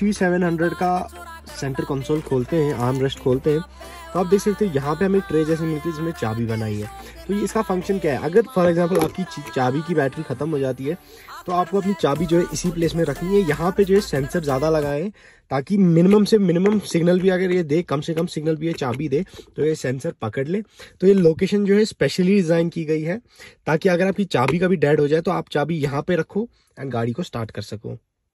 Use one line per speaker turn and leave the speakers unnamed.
X seven hundred का centre console खोलते हैं आर्म रेस्ट खोलते हैं। तो आप देख सकते हो, यहाँ पे हमें ट्रे जैसे मिलती है, जिसमें चाबी बनाई है। तो ये इसका फ़ंक्शन क्या है? अगर फॉर एग्जांपल आपकी चाबी की बैटरी खत्म हो जाती है तो आपको अपनी चाबी जो है इसी प्लेस में रखनी है। यहाँ पे जो है सेंसर ज़्यादा लगाए, ताकि मिनिमम से मिनिमम सिग्नल भी अगर ये दे, कम से कम सिग्नल भी ये चाबी दे तो ये सेंसर पकड़ ले। तो ये लोकेशन जो है स्पेशली डिज़ाइन की गई है, ताकि अगर आपकी चाबी का भी डेड हो जाए तो आप चाबी यहाँ पे रखो एंड गाड़ी को स्टार्ट कर सको।